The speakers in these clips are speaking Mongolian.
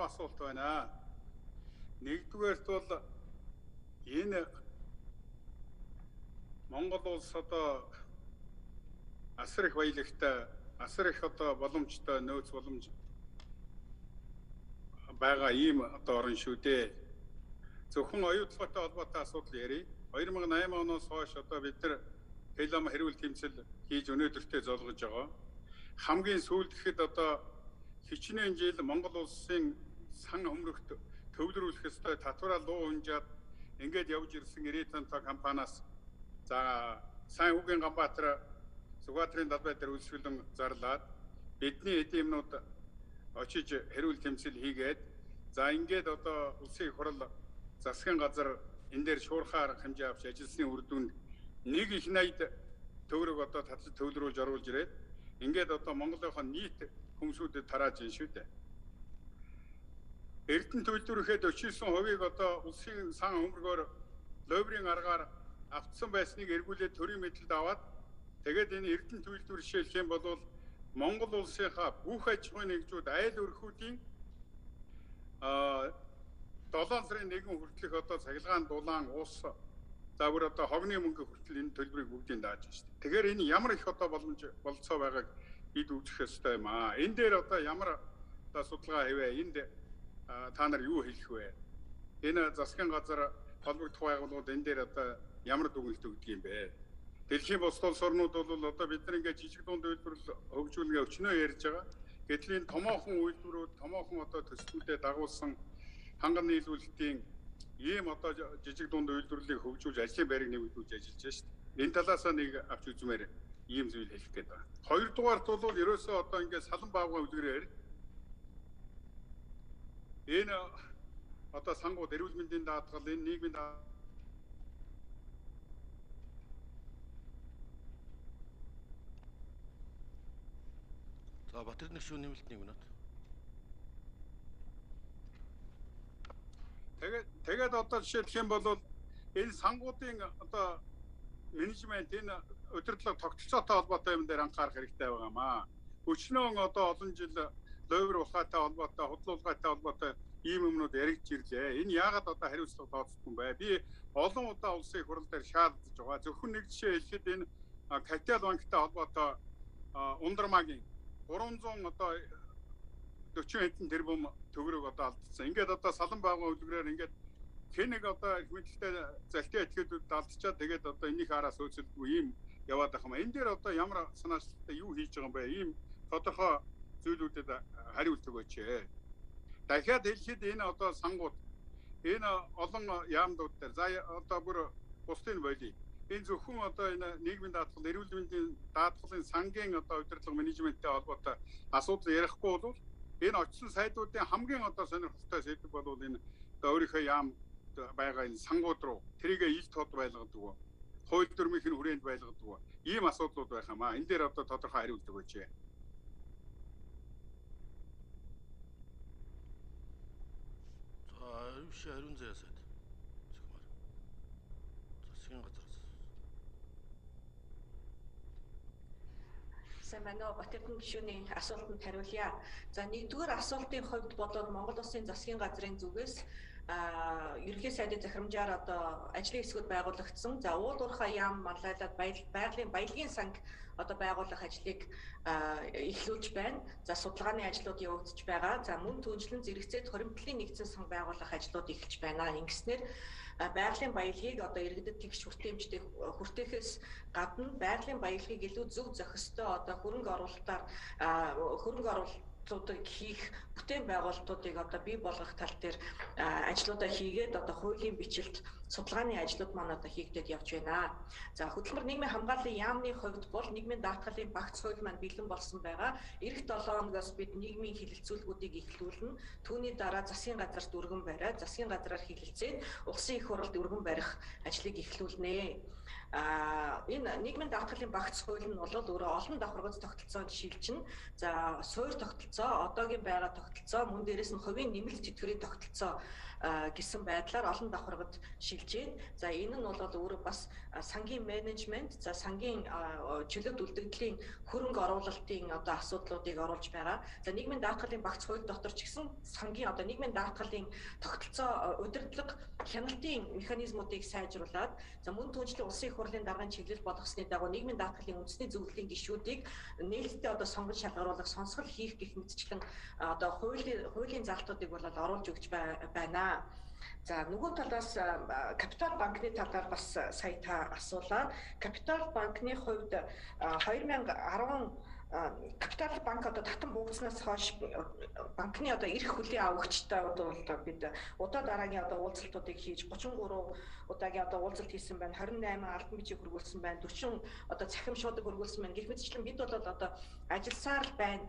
гурван асуулт байна. Нэгдүгээрт бол энэ Монгол улс одоо асар их баялагтай, асар их одоо боломжтой нөөц боломж байгаа ийм одоо орн шүү дээ. Зөвхөн оюутлоготой холбоотой асуудал ярив. 2008 оноос хойш одоо бид нар Хэлам хэрүүл тэмцэл хийж өнөөдөртөө золгож байгаа. Хамгийн сүүлд гэхэд одоо хичнээн жил Монгол улсын сан өмнөхт төвлөрүүлэх ёстой татвараа луу унжаад ингээд явж ирсэн Ирэтэнта компаниас за сайн үгийн Ганбаатар Сугатрын далбай дээр үйлсвэрлэн зарлаад бидний эдийн юмнууд очиж хэрүүл тэмцэл хийгээд за ингээд одоо улсын их хурал засгийн газар энэ дээр шуурхаар хэмжээ авч ажилласны үр дүнд нэг их найд төврөг одоо татаж төвлөрүүлж оруулж ирээд ингээд одоо Монголынхон нийт хүмүүсүүдэд тарааж ийн шүү дээ. Эрдэнэ төлөвлөрөхэд 49%-ыг одоо улсын сан өмөргөөр лобрийн аргаар автсан байсныг эргүүлээд төрийн мэдэлд аваад тэгээд энэ эрдэнэ төлөвлөр жишээлх юм бол Монгол улсынхаа бүх аж ахуйн нэгжүүд айл өрхүүдийн а 7 сарын 1 хүртэлх одоо цахилгаан дулаан ус за бүр одоо хогны мөнгө хүртэл энэ төлбөрийг бүгдийг дааж байна шүү дээ. Тэгэхээр энэ ямар их одоо боломж болцоо байгааг бид үзэх ёстой юм аа. Энэ дээр одоо ямар одоо судалгаа хийвэ? Энд та нар юу хэлэх вэ? Энэ засгийн газар холбогдох байгууллагууд энэ дээр одоо ямар дүгнэлт өгдөг юм бэ? Дэлхийн бус улс орнууд бол одоо бид нар ингээд жижиг дунд үйлдвэрлэл хөгжүүлгээ өчнөө ярьж байгаа. Гэтэл энэ томоохон үйлдвэрүүд, томоохон одоо төсвүүдэд дагуулсан ханган нийлүүлэлтийн ийм одоо жижиг дунд үйлдвэрлэлийг хөгжүүлж ажлын байрыг нэмэгдүүлж ажиллаж байна шүү дээ. Энэ талаас нэг авч үзмээр ийм зүйл хэлэх гээд байна. Хоёрдугаарт бол ерөөсөө одоо ингээд салан баавга үлгэрээр энэ одоо сангууд эрүүл мэндийн даатгал энэ нийгмийн За Батэр нэг шүү нэмэлт нэг минут. Тэгээд тэгээд одоо жишээлх юм бол энэ сангуудын одоо менежмент энэ удирдлага тогтолцоотой холбоотой юм дээр анхаарах хэрэгтэй байгаамаа. Өчнөө одоо олон жил ловер ухаатай холбоотой, худлуулгаатай холбоотой ийм юмнууд яригдж ирлээ. Энэ яагаад одоо хариуцлага тооцсон бэ? Би олон удаа улсын хурал дээр шаардж байгаа. Зөвхөн нэг жишээ хэлэхэд энэ Капитал банктай холбоотой ундрмагийн 300 одоо 40 хэдэн тэрбум төгрөг одоо алдсан. Ингээд одоо салан байгууллагын үлгэрээр ингээд Кениг одоо их мэдлэлтэй залтын этгээдүүд алдчихад тэгээд одоо энийх араас өөцөлдгүй ийм яваад байгаа юм. Энэ дээр одоо ямар санаачлалтай юу хийж байгаа юм бэ? Ийм тодорхой зүйлүүдэд хариулт өгөөч. Дахиад хэлэхэд энэ одоо сангууд энэ олон яамдууд дээр за одоо бүр бусдын болий. Энэ зөвхөн одоо энэ нийгмийн даатгал, эрүүл мэндийн даатгалын сангийн одоо удирдлага менежменттэй холбоотой асуудал ярихгүй бол энэ очсон сайдуудын хамгийн одоо сонирхолтой сэдв бол энэ одоо өөрийнхөө яам байгаа энэ сангууд руу тэрийг ил тод байлгадаг. Хууль дүрмийнх нь хүрээнд байлгадаг. Ийм асуудлууд байх юм аа. Энэ дээр одоо тодорхой хариулт өгөөч. За, биш хариун заяа сайд. Цэгмар. Засгийн газар. Сайн байна уу? Батэрдэн гишүүний асуултанд хариулъя. За, нэгдүгээр асуултын хувьд болоод Монгол Улсын засгийн газрын зүгээс ерөнхий сайдын захирамжаар одоо ажлын хэсгүүд байгуулагдсан. За уул уурхай яам марлайлаад байгалийн баялагын санг одоо байгуулах ажлыг эхлүүлж байна. За судалгааны ажлууд явагдаж байгаа. За мөн түншлэн зэрэгцээд хоримтлын нэгдсэн сан байгуулах ажлууд эхэлж байна. Ингэснээр байгалийн баялагийг одоо иргэдэд тэгш хүртээмжтэй хүртээхээс гадна байгалийн баялагийг илүү зөв зохистой одоо хөрөнгө оруулалтаар хөрөнгө оруулалт ажлуудыг хийх бүтээн байгуулалтуудыг одоо бий болгох тал дээр ажлуудаа хийгээд одоо хуулийн бичлэлт судалгааны ажлууд маань одоо хийгдээд явж байна. За хөтөлбөр нийгмийн хамгааллын яамны хувьд бол нийгмийн даатгалын багц хууль маань бэлэн болсон байгаа. Ирэх 7 хоногоос бид нийгмийн хилэлцүүлгүүдийг эхлүүлнэ. Түүний дараа засгийн газарт өргөн бариад засгийн газраар хилэлцээд улсын их хурлд өргөн барих ажлыг эхлүүлнэ а энэ нийгмийн даатгалын багц хууль нь бол өөрөө олон давхаргад тогтолцоонд шилжин. За суур тогтолцоо одоогийн байгаа тогтолцоо мөн дээрэс нь хувийн нэмэлт тэтгэврийн тогтолцоо гэсэн байдлаар олон давхаргад шилжээд за энэ нь бол өөрөө бас сангийн менежмент за сангийн чөлөөт үлдэгдлийн хөрөнгө оруулалтын одоо асуудлуудыг оруулж байгаа. За нийгмийн даатгалын багц хууль дотор ч гэсэн сангийн одоо нийгмийн даатгалын тогтолцоо удирдлага хяналтын механизмуудыг сайжруулад за мөн түншлэг улсын их хурлын даргын чиглэл болгосны дагуу нийгмийн даатгалын үндэсний зөвлөлийн гишүүдийг нээлттэй одоо сонгож шалгаруулах сонсгол хийх гэх мэтчлэн одоо хуулийн хуулийн залтуудыг бол оруулж өгч байна. За нөгөө талаас Капитал банкны талаар бас сая та асуулаа. Капитал банкны хувьд 2010 капитал банк одоо татан буугснаас хойш банкны одоо эрх хөлийн авагчтай одоо бид удаа дараагийн одоо уулзалтуудыг хийж 33 удаагийн одоо уулзалт хийсэн байна. 28 албан бичиг хөргүүлсэн байна. 40 одоо цахим шуудаг хөргүүлсэн байна. Гэх мэтчлэн бид бол одоо ажилласаар л байна.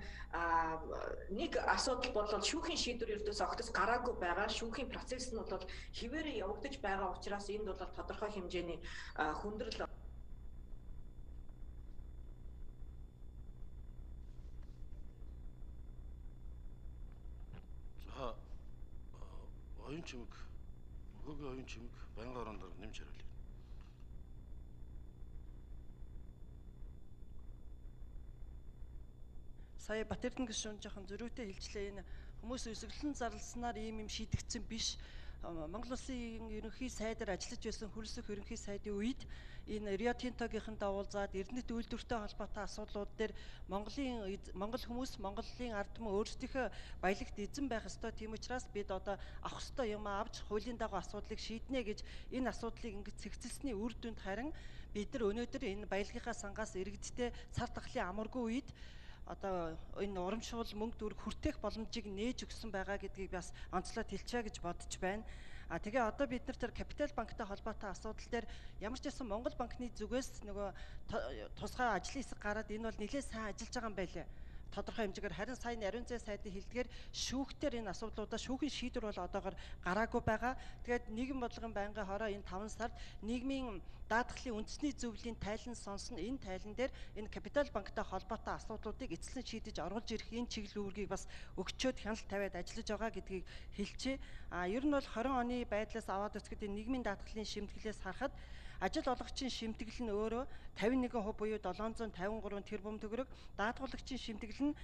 Нэг асуудал бол шүүхийн шийдвэр ердөөс огтос гараагүй байгаа. Шүүхийн процесс нь бол хിവэрэ явагдаж байгаа учраас энд бол тодорхой хэмжээний хүндрэл оюун чимэг өгөөгийн оюун чимэг байнгын орон дарга нэмж хариулъя. Сая Батэрдэн гишүүн жоохон зөрүүтэй хэлжлээ энэ хүмүүс өсөглөн зарлснаар ийм юм шийдэгдсэн биш. Монгол Улсын ерөнхий сайдаар ажиллаж байсан хөрөлсөх ерөнхий сайдын үед энэ Рио Тинтогийнхэнтэй уулзаад Эрдэнэт үйлдвэртэй холбоотой асуудлууд дээр Монголын Монгол хүмүүс Монголын ард түмэн өөрсдийнхөө баялагт эзэн байх ёстой. Тийм учраас бид одоо авах ёстой юм авч хуулийн дагуу асуудлыг шийднэ гэж энэ асуудлыг ингэж цэгцэлсний үр дүнд харин бид нар өнөөдөр энэ баялагынхаа сангаас иргэдтэй цар тахлын амаргүй үед одоо энэ урамшуул мөнгө дүрг хүртэх боломжийг нээж өгсөн байгаа гэдгийг бас онцлоод хэлчихэ гэж бодож байна. А тэгээ одоо бид нар тэр Капитал банктай холбоотой асуудал дээр ямар ч байсан Монгол банкны зүгээс нөгөө тусгай ажлын хэсэг гараад энэ бол нэлээд сайн ажиллаж байгаа юм байлээ тодорхой хэмжээгээр харин сая нарийн зай сайдын хэлдгээр шүүхтэр энэ асуудлуудаа шүүхийн шийдвэр бол одоогор гараагүй байгаа. Тэгээд нийгэм бодлогын байнгын хороо энэ 5 сард нийгмийн даатгалын үндэсний зөвлөлийн тайлан сонсно энэ тайлан дээр энэ капитал банктай холбоотой асуудлуудыг эцэслэн шийдэж оруулж ирэх энэ чиглэл үүргийг бас өгчөөд хяналт тавиад ажиллаж байгаа гэдгийг хэлчихэ. А ер нь бол 20 оны байдлаас аваад үзэхэд энэ нийгмийн даатгалын шимтгэлээс харахад Ажил олгогчийн шимтгэл нь өөрөө 51% буюу 753 тэрбум төгрөг, даатгуулагчийн шимтгэл нь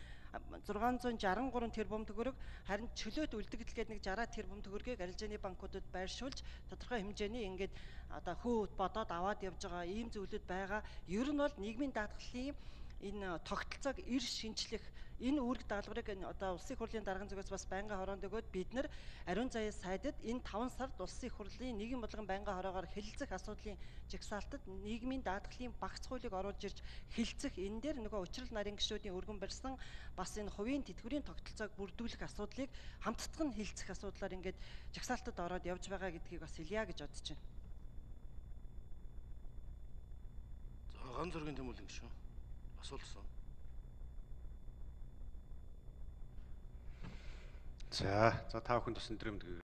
663 тэрбум төгрөг, харин чөлөөт үлдэгдэл гэдэг нэг 60 тэрбум төгрөгийг арилжааны банкудад байршуулж тодорхой хэмжээний ингээд одоо хөөд бодоод аваад явж байгаа ийм зүйлүүд байгаа. Ер нь бол нийгмийн даатгалын энэ тогтолцоог ир шинчлэх энэ үүрэг даалгаврыг одоо улсын хурлын даргын зүгээс бас байнгын хороонд өгөөд бид нар ариун заяа сайдад энэ 5 сард улсын хурлын нийгэм бодлогын байнгын хороогоор хэлэлцэх асуудлын жагсаалтад нийгмийн даатгалын багц хуулийг оруулж ирж хэлэлцэх энэ дээр нөгөө учрал нарийн гишүүдийн өргөн барьсан бас энэ хувийн тэтгэврийн тогтолцоог бүрдүүлэх асуудлыг хамтдах нь хэлэлцэх асуудлаар ингээд жагсаалтад ороод явж байгаа гэдгийг бас хэлье гэж бодож байна. За ган зөргийн тэмүүлэн гişүн асуулсан. За за та бүхэнд бас өндөр юмд